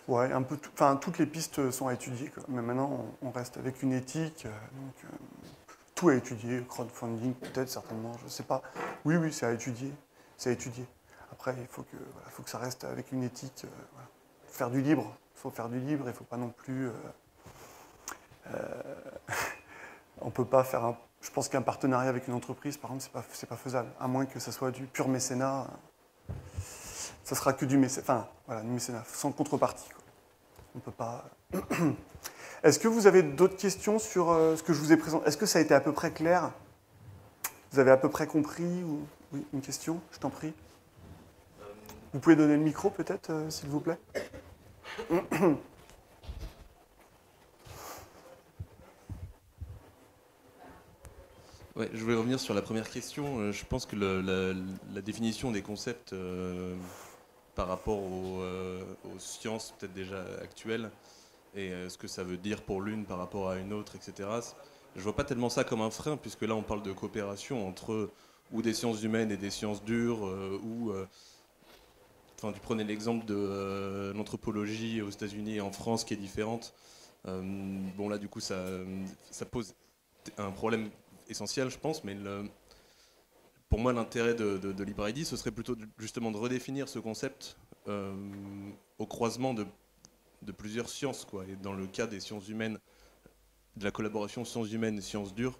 Ouais, un peu enfin, toutes les pistes sont à étudier. Mais maintenant, on, reste avec une éthique. Euh, donc, euh, tout à étudier, crowdfunding peut-être, certainement, je ne sais pas. Oui, oui, c'est à étudier. C'est à étudier. Après, il faut que, faut que ça reste avec une éthique. Euh, faire du libre. Il faut faire du libre. Il ne faut pas non plus. (laughs) on peut pas faire un. Je pense qu'un partenariat avec une entreprise, par exemple, c'est pas, pas faisable. À moins que ça soit du pur mécénat ça sera que du mécénat, enfin, voilà, du mécénat, sans contrepartie. On peut pas. (clears throat) Est-ce que vous avez d'autres questions sur euh, ce que je vous ai présenté Est-ce que ça a été à peu près clair? Vous avez à peu près compris ou... Oui, une question, je t'en prie. Vous pouvez donner le micro peut-être, euh, s'il vous plaît? (coughs) Ouais, je voulais revenir sur la première question. Euh, je pense que la, définition des concepts par rapport euh, aux, sciences peut-être déjà actuelles et euh, ce que ça veut dire pour l'une par rapport à une autre, etc. Je vois pas tellement ça comme un frein, puisque là on parle de coopération entre ou des sciences humaines et des sciences dures, euh, ou enfin, tu prenais l'exemple de l'anthropologie aux États-Unis et en France qui est différente. bon là du coup ça, ça pose un problème essentiel, je pense, mais le, pour moi, l'intérêt de, de, LibreID, ce serait plutôt justement de redéfinir ce concept euh, au croisement de, plusieurs sciences. Quoi. Et dans le cas des sciences humaines, de la collaboration sciences humaines et sciences dures,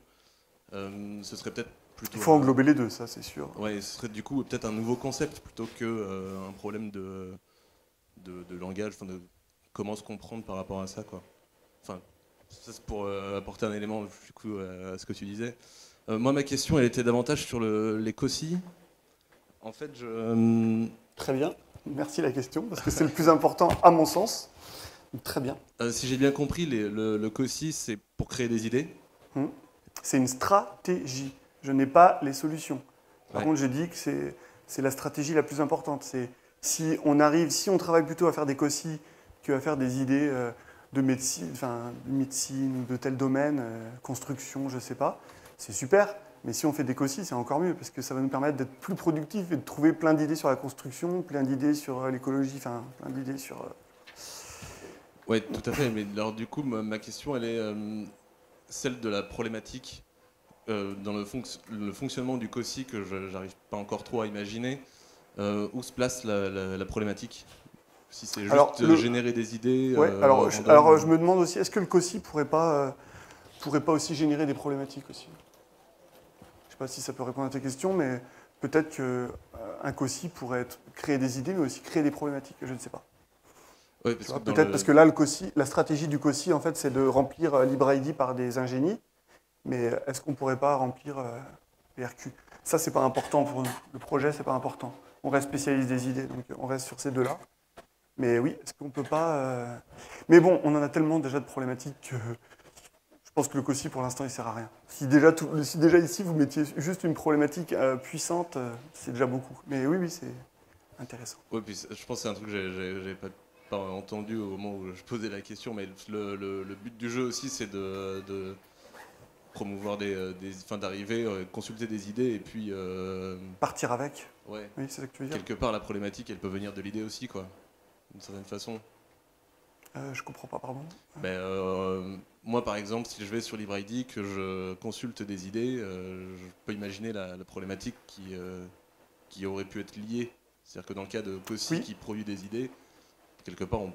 euh, ce serait peut-être plutôt. Il faut englober les deux, ça, c'est sûr. Ouais, ce serait du coup peut-être un nouveau concept plutôt qu'un euh, problème de, de, langage, de comment se comprendre par rapport à ça. Quoi. Enfin, ça c'est pour apporter un élément du coup à ce que tu disais. Euh, moi, ma question, elle était davantage sur les COSI. En fait, je... Euh, très bien. Merci la question, parce que c'est le plus important à mon sens. Très bien. Euh, si j'ai bien compris, le, le COSI, c'est pour créer des idées hmm. C'est une stratégie. Je n'ai pas les solutions. Par contre, j'ai dit que c'est la stratégie la plus importante. C'est si on arrive, si on travaille plutôt à faire des COSI qu'à faire des idées de médecine, enfin, de médecine ou de tel domaine, construction, je ne sais pas, c'est super. Mais si on fait des COSI, c'est encore mieux, parce que ça va nous permettre d'être plus productifs et de trouver plein d'idées sur la construction, plein d'idées sur euh, l'écologie, enfin, plein d'idées sur, euh, Oui, tout à fait. Mais alors, du coup, ma, question, elle est euh, celle de la problématique euh, dans le, fonc- le fonctionnement du COSI que je n'arrive pas encore trop à imaginer. Euh, où se place la, la- la problématique? Si c'est juste Alors, le- générer des idées. Ouais, euh, alors, je, alors me demande aussi, est-ce que le COSI pourrait pas, euh, pourrait pas aussi générer des problématiques aussi? Sais pas si ça peut répondre à tes questions, mais peut-être qu'un COSI pourrait être, créer des idées, mais aussi créer des problématiques, je ne sais pas. Peut-être le- parce que là, le COSI, la stratégie du COSI, en fait, c'est de remplir euh, LibreID par des ingénies, mais euh, est-ce qu'on pourrait pas remplir euh, les RQ Ça, c'est pas important pour nous. Le projet, c'est pas important. On reste spécialiste des idées, donc on reste sur ces deux-là. Mais oui, est-ce qu'on peut pas. euh, Mais bon, on en a tellement déjà de problématiques que pense que le COSI, pour l'instant, il sert à rien. Si déjà, tout- si déjà ici, vous mettiez juste une problématique euh, puissante, euh, c'est déjà beaucoup. Mais oui, oui, c'est intéressant. Ouais, puis je pense que c'est un truc que j'ai- pas, pas entendu au moment où je posais la question, mais le, le- le but du jeu aussi, c'est de, de promouvoir des, euh, des enfin d'arriver, euh, consulter des idées, et puis Partir avec, ouais, oui, c'est ça que tu veux dire quelque part la problématique, elle peut venir de l'idée aussi, quoi, d'une certaine façon. Euh, Je comprends pas, pardon. Ben, euh, moi, par exemple, si je vais sur LibreID, que je consulte des idées, euh, je peux imaginer la, la problématique qui, euh, qui aurait pu être liée. C'est-à-dire que dans le cas de Cossi Oui. qui produit des idées, quelque part, on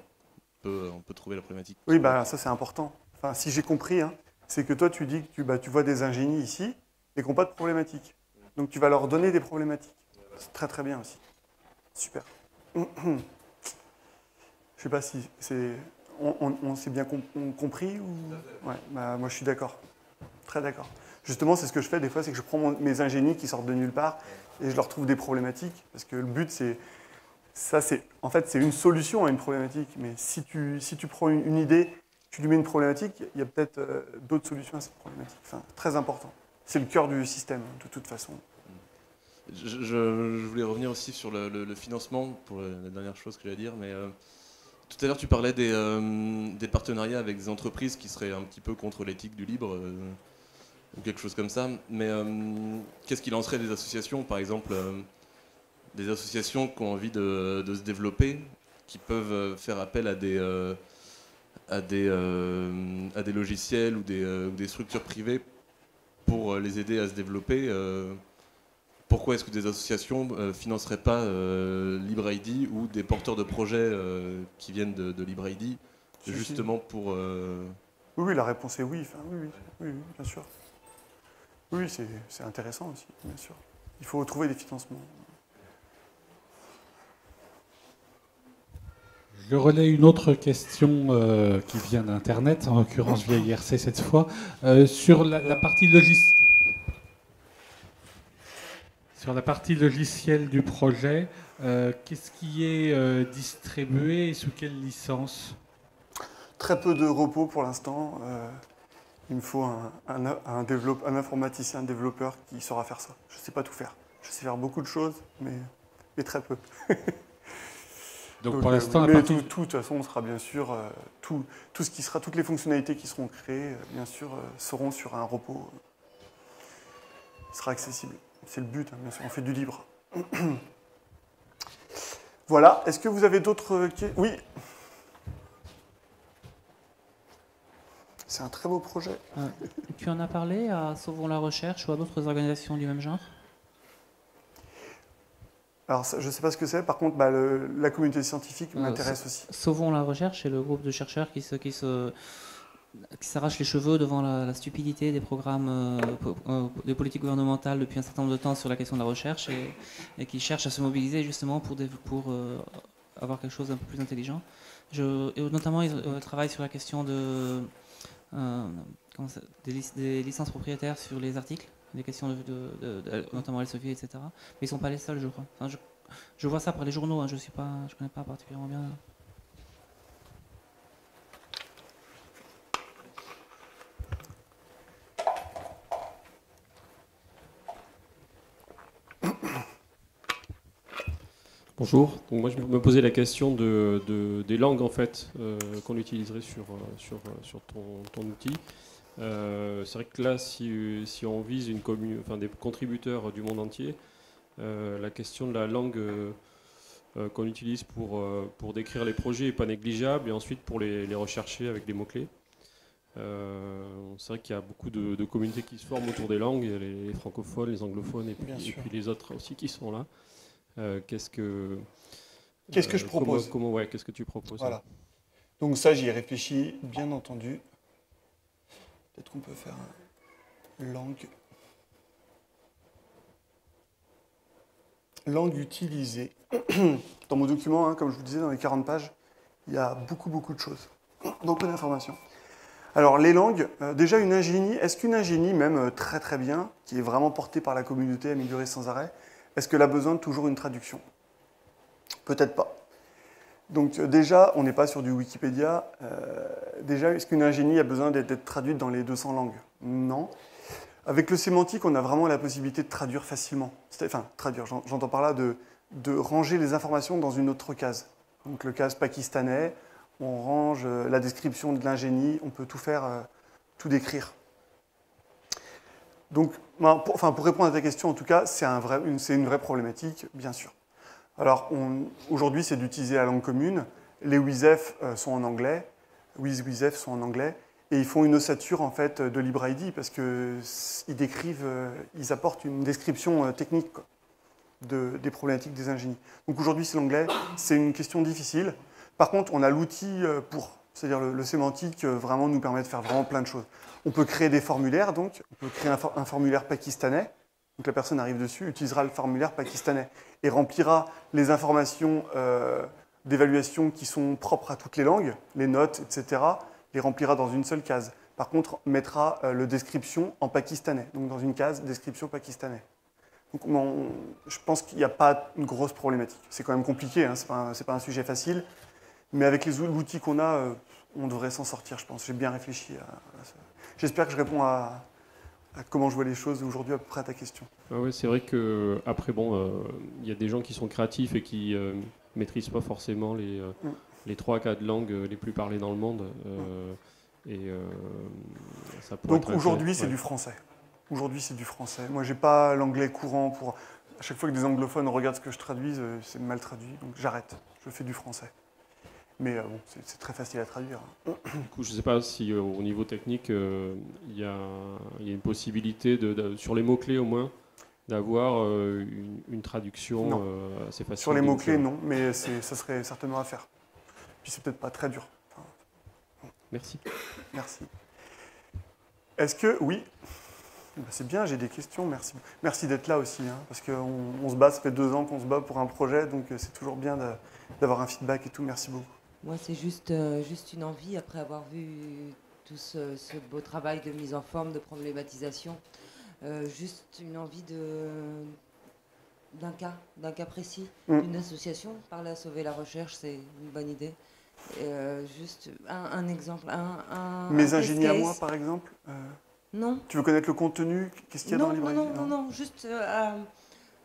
peut, on peut trouver la problématique. Oui, bah, ça c'est important. Enfin, si j'ai compris, hein, c'est que toi tu dis que tu, bah, tu vois des ingénies ici et qui n'ont pas de problématiques. Donc tu vas leur donner des problématiques. C'est très très bien aussi. Super. (clears throat) Je sais pas si c'est. On, on- on s'est bien on compris ou? Ouais, bah, moi je suis d'accord. Très d'accord. Justement, c'est ce que je fais des fois, c'est que je prends mon- mes ingénies qui sortent de nulle part et je leur trouve des problématiques. Parce que le but c'est. Ça, c'est. En fait, c'est une solution à une problématique. Mais si tu, si tu prends une, une idée, tu lui mets une problématique, il y a peut-être euh, d'autres solutions à cette problématique. Enfin, très important. C'est le cœur du système, de toute façon. Je, je- je voulais revenir aussi sur le, le- le financement, pour la la dernière chose que j'allais dire, mais euh, tout à l'heure tu parlais des, euh, des partenariats avec des entreprises qui seraient un petit peu contre l'éthique du libre, euh, ou quelque chose comme ça, mais euh, qu'est-ce qu'il en serait des associations, par exemple, des associations qui ont envie de, se développer, qui peuvent faire appel à des, logiciels ou des, structures privées pour les aider à se développer pourquoi est-ce que des associations ne financeraient pas euh, LibreID ou des porteurs de projets euh, qui viennent de, de LibreID, Si, si. justement pour... euh, Oui, oui, la réponse est oui. Enfin, oui, oui, oui, oui, bien sûr. Oui, c'est c'est intéressant aussi, bien sûr. Il faut trouver des financements. Je relais une autre question euh, qui vient d'Internet, en l'occurrence via IRC cette fois, euh, sur la, la partie logicielle. Sur la partie logicielle du projet, euh, qu'est-ce qui est euh, distribué et sous quelle licence? Très peu de repos pour l'instant. Euh, il me faut un, un, un développe- un informaticien, un développeur qui saura faire ça. Je ne sais pas tout faire. Je sais faire beaucoup de choses, mais, mais très peu. (laughs) Donc, Donc, pour l'instant, mais partie- tout, tout, de toute façon, sera bien sûr tout, tout ce qui sera, toutes les fonctionnalités qui seront créées, bien sûr, seront sur un repos. sera accessible. C'est le but, hein, bien sûr. On fait du libre. (clears throat) voilà. Est-ce que vous avez d'autres questions Oui. C'est un très beau projet. Tu en as parlé à Sauvons la Recherche ou à d'autres organisations du même genre? Alors, ça, je ne sais pas ce que c'est. Par contre, bah, le- la communauté scientifique Euh, m'intéresse aussi. Sauvons la Recherche, c'est le groupe de chercheurs qui se, qui se qui s'arrachent les cheveux devant la, stupidité des programmes euh, po- euh, des politiques gouvernementales depuis un certain nombre de temps sur la question de la recherche et, qui cherchent à se mobiliser justement pour, euh, avoir quelque chose d'un peu plus intelligent. Et notamment, ils euh, travaillent sur la question de, euh, des, lic- des licences propriétaires sur les articles, des questions de, de- de- de- Elsevier, etc. Mais ils ne sont pas les seuls, je crois. Je vois ça par les journaux, hein, je ne connais pas particulièrement bien. Bonjour. Donc moi, je me posais la question de, de- des langues en fait euh, qu'on utiliserait sur, euh, sur, euh, sur ton, ton outil. Euh, c'est vrai que là, si, si on vise une commu- enfin, des contributeurs du monde entier, euh, la question de la langue qu'on utilise pour, pour décrire les projets est pas négligeable et ensuite pour les, les rechercher avec des mots-clés. Euh, c'est vrai qu'il y a beaucoup de, de communautés qui se forment autour des langues, les, francophones, les anglophones et puis les autres aussi qui sont là. Euh, qu'est-ce que Qu'est-ce que je comment- propose comment, ouais, Qu'est-ce que tu proposes Voilà. Donc ça, j'y ai réfléchi, bien entendu. Peut-être qu'on peut faire un langue. Langue utilisée. (clears throat) Dans mon document, hein, comme je vous disais, dans les 40 pages, il y a beaucoup, beaucoup de choses. Beaucoup d'informations. Alors, les langues, euh, déjà une ingénie, est-ce qu'une ingénie, même euh, très très bien, qui est vraiment portée par la communauté, améliorée sans arrêt, est-ce qu'elle a besoin de toujours une traduction? Peut-être pas. Donc euh, déjà, on n'est pas sur du Wikipédia. Euh, déjà, est-ce qu'une ingénie a besoin d'être traduite dans les 200 langues? Non. Avec le sémantique, on a vraiment la possibilité de traduire facilement. Enfin, traduire, j'en- j'entends par là de, de ranger les informations dans une autre case. Donc le case pakistanais, on range euh, la description de l'ingénie, on peut tout faire, tout décrire. Donc, pour, enfin, pour répondre à ta question, en tout cas, c'est une, vraie problématique, bien sûr. Alors, aujourd'hui, c'est d'utiliser la langue commune. Les WISEF euh, sont en anglais, WIS, sont en anglais, et ils font une ossature en fait de LibreID parce qu'ils décrivent, euh, ils apportent une description euh, technique des problématiques des ingénies. Donc aujourd'hui, c'est l'anglais, c'est une question difficile. Par contre, on a l'outil pour, c'est-à-dire le, le sémantique euh, vraiment nous permet de faire vraiment plein de choses. On peut créer des formulaires, donc on peut créer un, for- un formulaire pakistanais. Donc la personne arrive dessus, utilisera le formulaire pakistanais et remplira les informations euh, d'évaluation qui sont propres à toutes les langues, les notes, etc., les remplira dans une seule case. Par contre, mettra euh, le description en pakistanais, donc dans une case description pakistanais. Donc on- je pense qu'il n'y a pas une grosse problématique. C'est quand même compliqué, hein, ce n'est pas un sujet facile, mais avec l'outil qu'on a, euh, on devrait s'en sortir, je pense. J'ai bien réfléchi à, à ça. J'espère que je réponds à, à comment je vois les choses aujourd'hui à peu près à ta question. Ah ouais, c'est vrai que après bon, euh, il y a des gens qui sont créatifs et qui euh, maîtrisent pas forcément les euh, Mm. les trois quatre langues euh, les plus parlées dans le monde. euh, Et euh, ça Donc aujourd'hui, c'est ouais. du français. Aujourd'hui, c'est du français. Moi, j'ai pas l'anglais courant pour. À chaque fois que des anglophones regardent ce que je traduise, euh, c'est mal traduit, donc j'arrête. Je fais du français. Mais euh, bon, c'est très facile à traduire. hein. Du coup, je ne sais pas si euh, au niveau technique, euh, il y, a, il y a une possibilité, de, de- sur les mots-clés au moins, d'avoir euh, une, une traduction euh, assez facile. Sur les mots-clés, euh, non, mais ça serait certainement à faire. Puis c'est peut-être pas très dur. Enfin, Merci. merci. Est-ce que. Oui. Bah, C'est bien, j'ai des questions, merci. Merci d'être là aussi, hein, parce qu'on on se bat, ça fait deux ans qu'on se bat pour un projet, donc euh, c'est toujours bien d'avoir un feedback et tout. Merci beaucoup. Moi, c'est juste, euh, juste une envie, après avoir vu tout ce, ce beau travail de mise en forme, de problématisation, euh, juste une envie de d'un cas, d'un cas précis, Mm. d'une association. Parler à sauver la recherche, c'est une bonne idée. Euh, juste un, un exemple, un, Mes ingéniés à moi, par exemple. Non, Tu veux connaître le contenu? Qu'est-ce qu'il y a non, dans le non, livre non, non, non, juste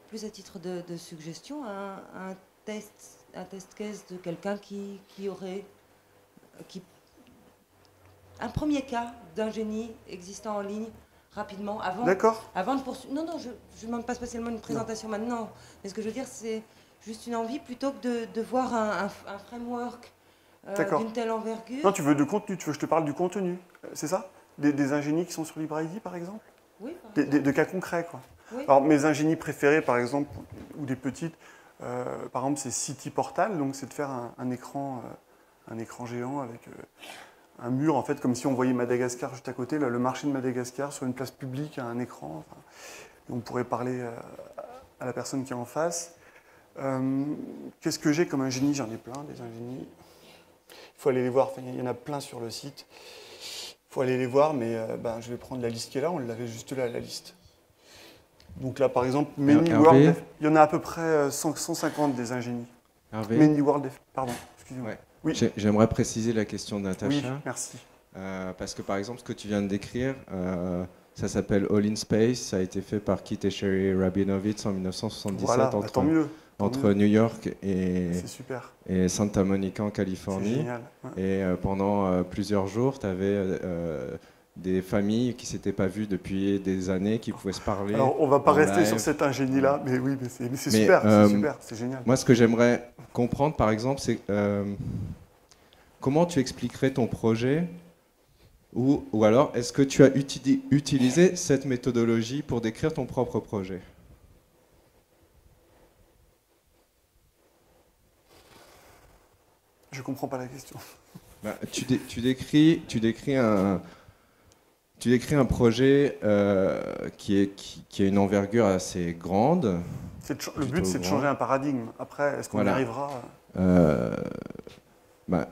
plus à titre de, de suggestion, un, un test, un test case de quelqu'un qui, qui aurait, qui, un premier cas d'un génie existant en ligne rapidement avant, avant de poursuivre. Non, non, je ne demande pas spécialement une présentation maintenant, mais ce que je veux dire, c'est juste une envie plutôt que de, de voir un, un- un framework euh, d'une telle envergure. Non, tu veux du contenu, tu veux que je te parle du contenu, euh, c'est ça? Des, des ingénies qui sont sur LibreID, par exemple? Oui, par des, de cas concrets, quoi. Oui. Alors, mes ingénies préférées, par exemple, ou des petites, euh, par exemple, c'est City Portal, donc c'est de faire un, écran, euh, un écran géant avec euh, un mur, en fait, comme si on voyait Madagascar juste à côté, le marché de Madagascar sur une place publique, un écran. on pourrait parler à la personne qui est en face. Qu'est-ce que j'ai comme ingénie? J'en ai plein, des ingénies. Il faut aller les voir, il y en a plein sur le site. Il faut aller les voir, mais ben, je vais prendre la liste qui est là, on l'avait juste là, la liste. Donc là, par exemple, Many Hervé World, Def- il y en a à peu près euh, 100 150 des ingénies. Hervé, Many World, Def- pardon, excusez-moi. Ouais. Oui. j'ai- j'aimerais préciser la question de Oui, Natacha. merci. Euh, parce que par exemple, ce que tu viens de décrire, euh, ça s'appelle All in Space. Ça a été fait par Kit et Sherry Rabinowitz en 1977 Voilà, bah, entre, tant mieux, tant entre mieux. New York et, c'est super, et Santa Monica en Californie. génial. ouais. Et euh, pendant euh, plusieurs jours, tu avais des familles qui s'étaient pas vues depuis des années, qui pouvaient se parler. Alors, on va pas rester live. sur cet ingénie-là, mais oui, mais c'est mais c'est super, euh, c'est super, c'est génial. Moi, ce que j'aimerais comprendre, par exemple, c'est euh, comment tu expliquerais ton projet ou, ou alors, est-ce que tu as utili- utilisé cette méthodologie pour décrire ton propre projet? Je comprends pas la question. Bah, tu, dé- tu décris, tu décris un, tu décris un projet euh, qui, est, qui, qui a une envergure assez grande. Le but, c'est de changer un paradigme. Après, est-ce qu'on Voilà. y arrivera Euh, bah,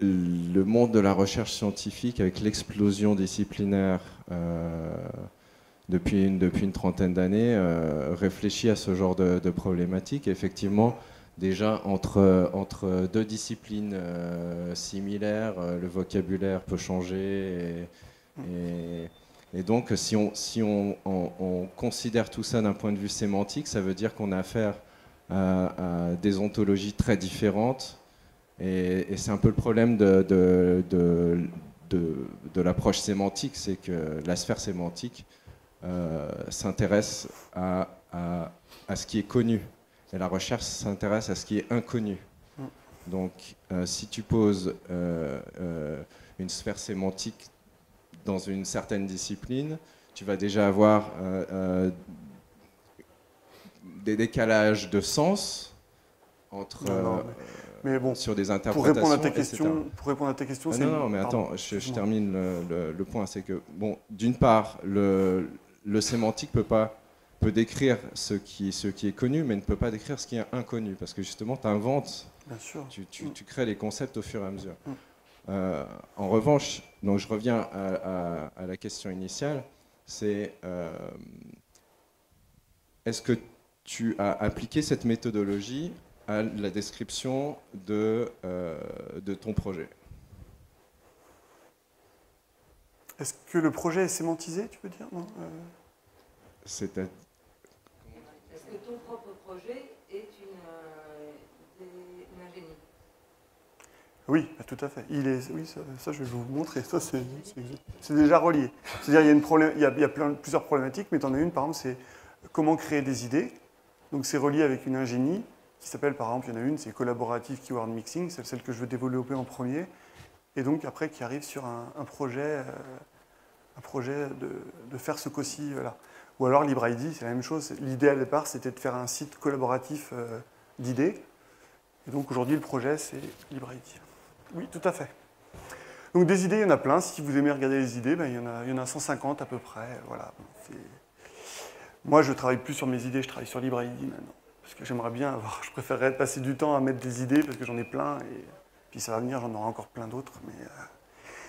le monde de la recherche scientifique, avec l'explosion disciplinaire euh, depuis, une, depuis une trentaine d'années, euh, réfléchit à ce genre de, de problématiques. Effectivement, déjà, entre, entre deux disciplines euh, similaires, euh, le vocabulaire peut changer. Et, donc, si, on, si on, on- on considère tout ça d'un point de vue sémantique, ça veut dire qu'on a affaire à, à des ontologies très différentes. Et, et c'est un peu le problème de, de, de, de- de l'approche sémantique, c'est que la sphère sémantique euh, s'intéresse à, à- à ce qui est connu. Et la recherche s'intéresse à ce qui est inconnu. Mm. Donc, euh, si tu poses euh, une sphère sémantique dans une certaine discipline, tu vas déjà avoir euh, euh, des décalages de sens entre Non, non, euh, Mais bon, sur des pour interprétations. répondre à ta question, pour répondre à ta question, Ah non, non, mais attends, je, termine le, le- le point. C'est que, bon, d'une part, le, le sémantique peut pas peut décrire ce qui, ce qui est connu, mais ne peut pas décrire ce qui est inconnu, parce que justement, tu inventes Bien sûr. tu, tu- Mm. tu crées les concepts au fur et à mesure. Euh, en revanche, donc je reviens à, à- à la question initiale, c'est euh, est-ce que tu as appliqué cette méthodologie à la description de, euh, de ton projet? Est-ce que le projet est sémantisé, tu peux dire? Non Euh, C'est à- Est-ce que ton propre projet est une, euh, des- une ingénie Oui, bah, tout à fait. Il est, oui, ça, je vais vous montrer. Ça, c'est déjà relié. C'est-à-dire, il y a, il y plusieurs problématiques, mais tu en as une, par exemple, c'est comment créer des idées. Donc, c'est relié avec une ingénie qui s'appelle, par exemple, il y en a une, c'est Collaborative Keyword Mixing, c'est celle que je veux développer en premier. Et donc, après, qui arrive sur un, projet, euh, un projet de, faire ce qu'aussi. Voilà. Ou alors, LibreID, c'est la même chose. L'idée, à départ, c'était de faire un site collaboratif euh, d'idées. Et donc, aujourd'hui, le projet, c'est LibreID. Oui, tout à fait. Donc des idées, il y en a plein. Si vous aimez regarder les idées, ben, il, y en a, il y en a 150 à peu près. Voilà. Moi, je travaille plus sur mes idées, je travaille sur LibreID maintenant. Parce que j'aimerais bien avoir, je préférerais passer du temps à mettre des idées parce que j'en ai plein. Et puis ça va venir, j'en aurai encore plein d'autres. Mais, euh,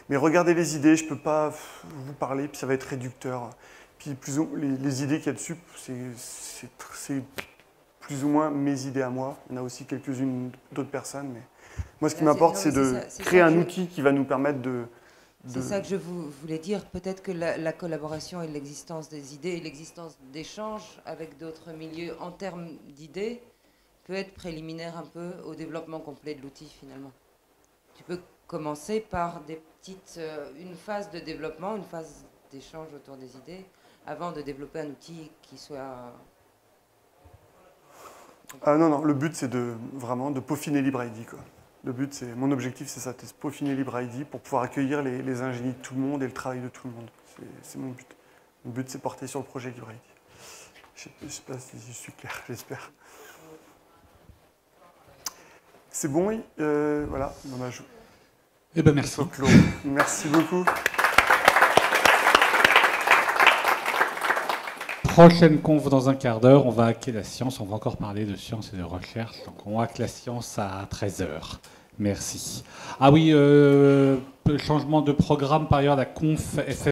mais regardez les idées, je ne peux pas vous parler, puis ça va être réducteur. Puis plus les, idées qu'il y a dessus, c'est plus ou moins mes idées à moi. Il y en a aussi quelques-unes d'autres personnes. Mais moi, ce qui Ah, m'importe, c'est de ça- créer un je- outil qui va nous permettre de. C'est ça que je vous, voulais dire. Peut-être que la, la collaboration et l'existence des idées et l'existence d'échanges avec d'autres milieux en termes d'idées peut être préliminaire un peu au développement complet de l'outil finalement. Tu peux commencer par des petites, euh, une phase de développement, une phase d'échange autour des idées, avant de développer un outil qui soit. Ah non, non, le but, c'est de vraiment de peaufiner LibreID. Quoi. Le but, c'est mon objectif, c'est ça, c'est de peaufiner LibreID pour pouvoir accueillir les, les ingénies de tout le monde et le travail de tout le monde. C'est- mon but. Mon but, c'est porter sur le projet LibreID. Je ne sais pas si je suis clair, (laughs) j'espère. C'est bon, oui Euh, Voilà, Bon, bah, Eh ben merci. Merci beaucoup. Prochaine conf dans un quart d'heure, on va hacker la science. On va encore parler de science et de recherche. Donc on hack la science à 13h. Merci. Ah oui, euh, changement de programme par ailleurs, la conf FF